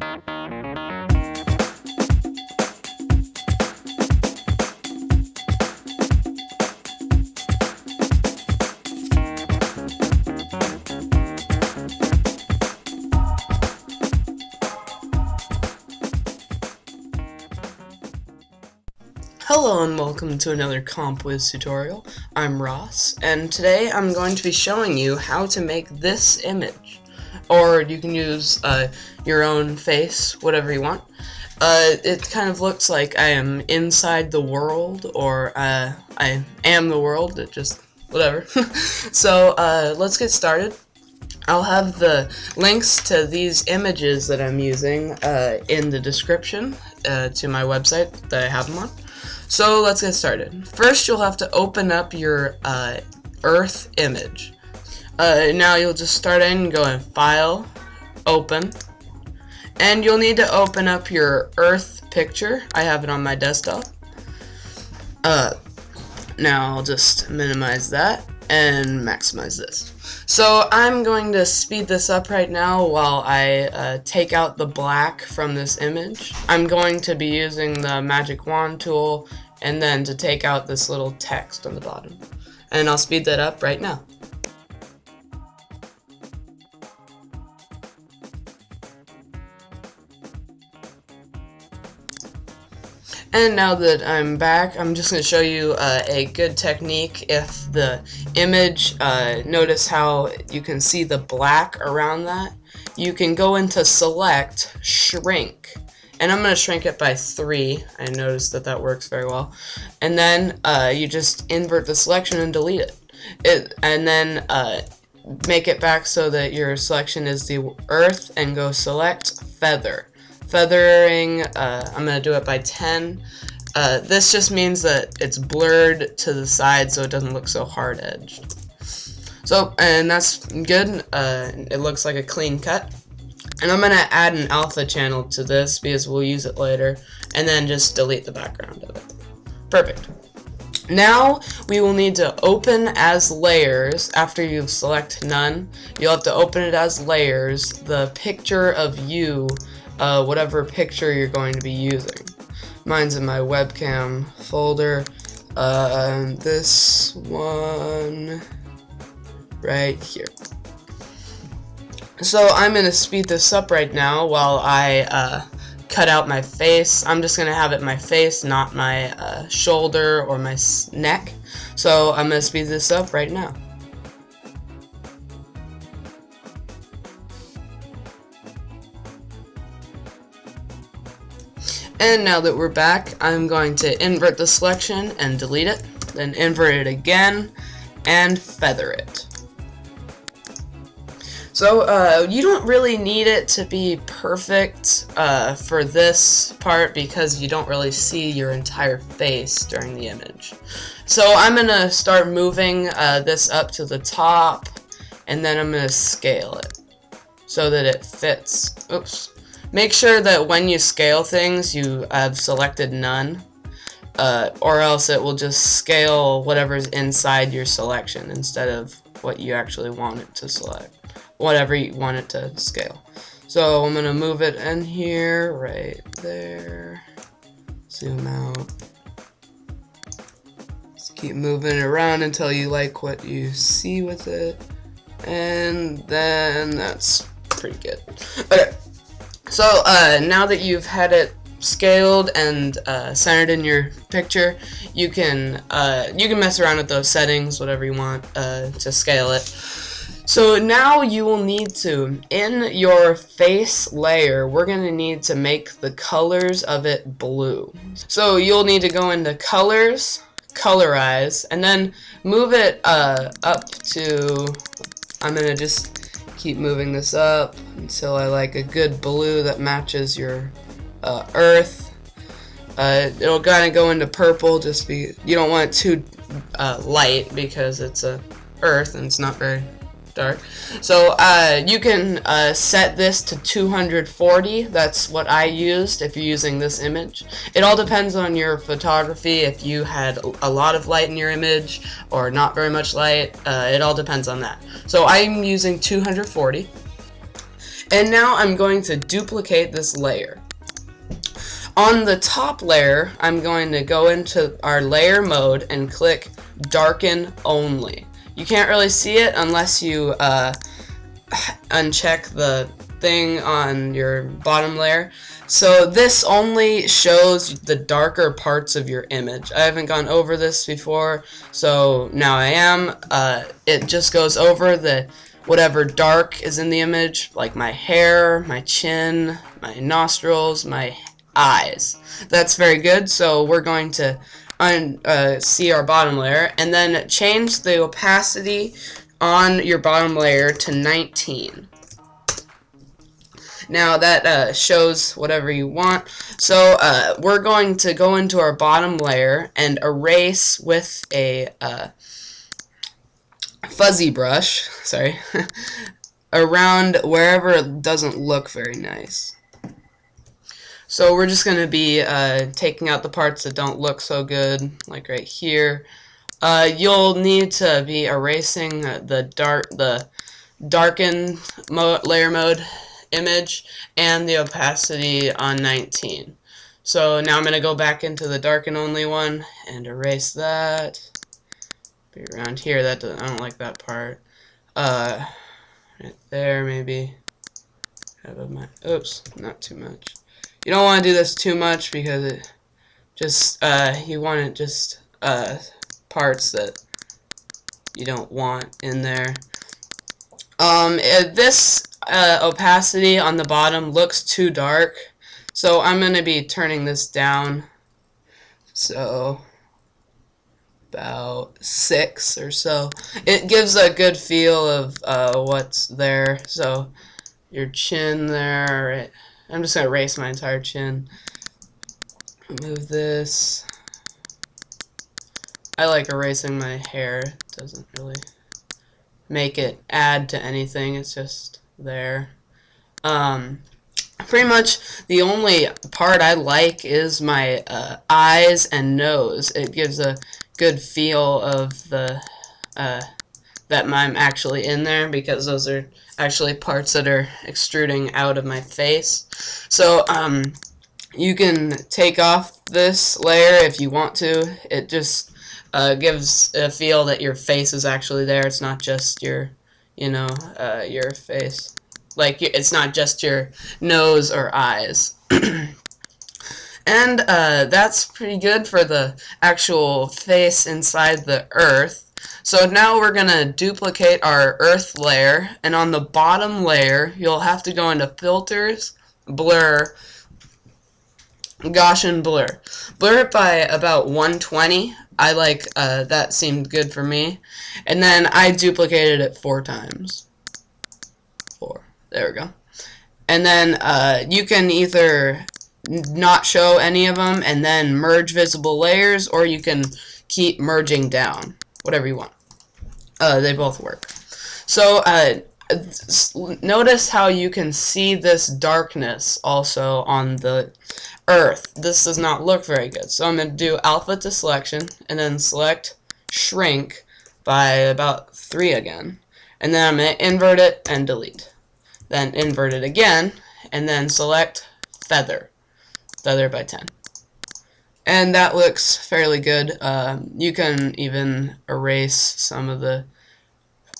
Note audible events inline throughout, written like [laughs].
Hello and welcome to another CompWiz tutorial. I'm Ross, and today I'm going to be showing you how to make this image. Or you can use uh, your own face, whatever you want. Uh, it kind of looks like I am inside the world, or uh, I am the world, it just, whatever. [laughs] so uh, let's get started. I'll have the links to these images that I'm using uh, in the description uh, to my website that I have them on. So let's get started. First, you'll have to open up your Earth image. Uh, now you'll just start in, go in File, Open, and you'll need to open up your Earth picture. I have it on my desktop. Uh, now I'll just minimize that and maximize this. So I'm going to speed this up right now while I uh, take out the black from this image. I'm going to be using the magic wand tool and then to take out this little text on the bottom. And I'll speed that up right now. And now that I'm back, I'm just going to show you uh, a good technique if the image, uh, notice how you can see the black around that. You can go into select, shrink, and I'm going to shrink it by 3. I noticed that that works very well. And then uh, you just invert the selection and delete it. it and then uh, make it back so that your selection is the earth and go select feather. Feathering, uh, I'm going to do it by 10. Uh, this just means that it's blurred to the side so it doesn't look so hard-edged. So, and that's good. Uh, it looks like a clean cut. And I'm going to add an alpha channel to this because we'll use it later. And then just delete the background of it. Perfect. Now we will need to open as layers after you've select none. You'll have to open it as layers the picture of you uh, whatever picture you're going to be using. Mine's in my webcam folder. Uh, this one right here. So I'm going to speed this up right now while I uh, cut out my face. I'm just going to have it my face, not my uh, shoulder or my neck. So I'm going to speed this up right now. And now that we're back, I'm going to invert the selection and delete it, then invert it again, and feather it. So, uh, you don't really need it to be perfect uh, for this part because you don't really see your entire face during the image. So I'm going to start moving uh, this up to the top, and then I'm going to scale it so that it fits. Oops. Make sure that when you scale things, you have selected none, uh, or else it will just scale whatever's inside your selection instead of what you actually want it to select, whatever you want it to scale. So I'm going to move it in here, right there, zoom out. Just keep moving it around until you like what you see with it, and then that's pretty good. Okay. So uh, now that you've had it scaled and uh, centered in your picture, you can uh, you can mess around with those settings, whatever you want uh, to scale it. So now you will need to, in your face layer, we're going to need to make the colors of it blue. So you'll need to go into colors, colorize, and then move it uh, up to, I'm going to just keep moving this up until I like a good blue that matches your uh, earth. Uh, it'll kind of go into purple just be you don't want it too uh, light because it's a earth and it's not very dark. So uh, you can uh, set this to 240. That's what I used if you're using this image. It all depends on your photography. If you had a lot of light in your image or not very much light, uh, it all depends on that. So I'm using 240. And now I'm going to duplicate this layer. On the top layer, I'm going to go into our layer mode and click darken only. You can't really see it unless you uh, [sighs] uncheck the thing on your bottom layer. So this only shows the darker parts of your image. I haven't gone over this before, so now I am. Uh, it just goes over the whatever dark is in the image, like my hair, my chin, my nostrils, my eyes. That's very good, so we're going to un uh, see our bottom layer, and then change the opacity on your bottom layer to 19. Now that uh, shows whatever you want. So uh, we're going to go into our bottom layer and erase with a uh, fuzzy brush, [laughs] sorry, [laughs] around wherever it doesn't look very nice. So we're just going to be uh, taking out the parts that don't look so good, like right here. Uh, you'll need to be erasing the dark, the darken mo layer mode image and the opacity on 19. So now I'm going to go back into the darken only one and erase that. Be around here, that I don't like that part. Uh, right there maybe. Oops, not too much. You don't want to do this too much because it just, uh, you want it just, uh, parts that you don't want in there. Um, this uh, opacity on the bottom looks too dark, so I'm going to be turning this down. So, about 6 or so. It gives a good feel of uh, what's there. So, your chin there. I'm just going to erase my entire chin. Move this. I like erasing my hair. It doesn't really make it add to anything. It's just there. Um, pretty much the only part I like is my uh, eyes and nose. It gives a good feel of the uh, that I'm actually in there because those are actually parts that are extruding out of my face. So um, you can take off this layer if you want to. It just uh, gives a feel that your face is actually there. It's not just your, you know, uh, your face. Like, it's not just your nose or eyes. [clears throat] and uh, that's pretty good for the actual face inside the earth. So now we're going to duplicate our earth layer, and on the bottom layer, you'll have to go into Filters, Blur, Gaussian Blur. Blur it by about 120 I like, uh, that seemed good for me. And then I duplicated it four times. Four. There we go. And then uh, you can either not show any of them and then merge visible layers, or you can keep merging down. Whatever you want. Uh, they both work. So, uh, notice how you can see this darkness also on the Earth. This does not look very good. So I'm going to do alpha to selection and then select shrink by about 3 again. And then I'm going to invert it and delete. Then invert it again and then select feather. Feather by 10. And that looks fairly good. Uh, you can even erase some of the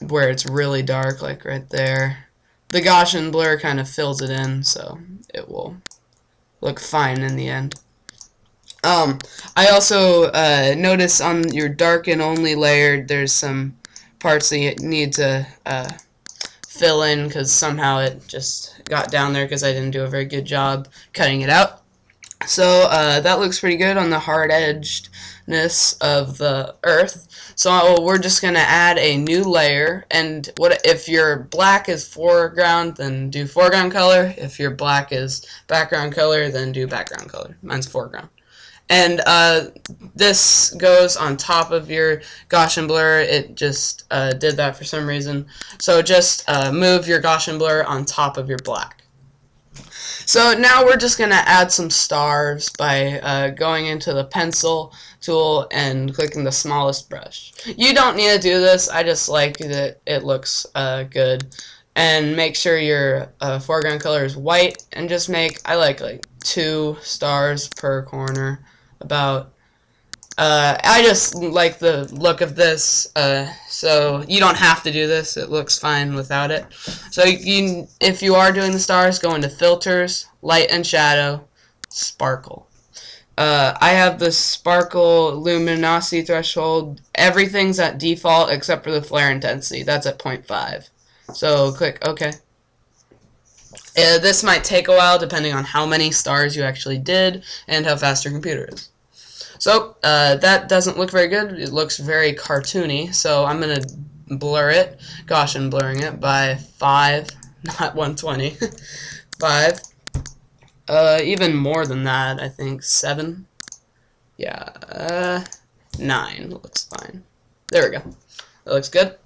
where it's really dark, like right there. The Gaussian blur kind of fills it in, so it will look fine in the end. Um, I also uh, notice on your darken only layer, there's some parts that you need to uh, fill in because somehow it just got down there because I didn't do a very good job cutting it out. So uh, that looks pretty good on the hard edgedness of the earth. So we're just going to add a new layer, and what if your black is foreground, then do foreground color. If your black is background color, then do background color. Mine's foreground. And uh, this goes on top of your Gaussian blur. It just uh, did that for some reason. So just uh, move your Gaussian blur on top of your black. So now we're just going to add some stars by uh, going into the pencil tool and clicking the smallest brush. You don't need to do this, I just like that it looks uh, good. and make sure your uh, foreground color is white and just make I like like two stars per corner about uh, I just like the look of this uh, so you don't have to do this. It looks fine without it. So you if you are doing the stars go into filters light and shadow sparkle. Uh, I have the sparkle luminosity threshold. Everything's at default except for the flare intensity. That's at 0.5 so click OK. Uh, this might take a while depending on how many stars you actually did and how fast your computer is. So uh, that doesn't look very good. It looks very cartoony. So I'm going to blur it. Gosh, I'm blurring it by 5, [laughs] not 120. [laughs] 5. Uh, even more than that, I think. 7. Yeah, uh, 9 looks fine. There we go. That looks good.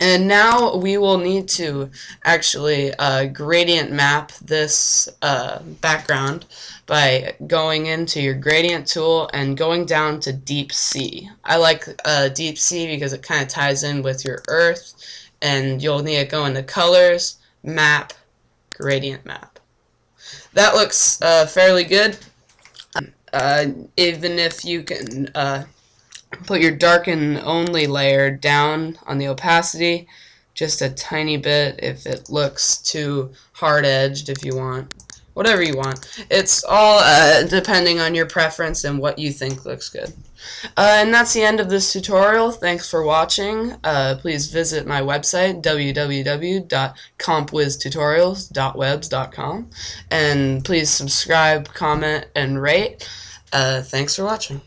And now we will need to actually uh, gradient map this uh, background by going into your gradient tool and going down to deep sea. I like uh, deep sea because it kind of ties in with your earth and you'll need to go into colors, map, gradient map. That looks uh, fairly good. Uh, even if you can uh, put your darken only layer down on the opacity just a tiny bit if it looks too hard edged if you want. Whatever you want. It's all uh, depending on your preference and what you think looks good. Uh, and that's the end of this tutorial. Thanks for watching. Uh, please visit my website www.compwiztutorials.webs.com and please subscribe comment and rate. Uh, thanks for watching